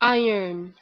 iron.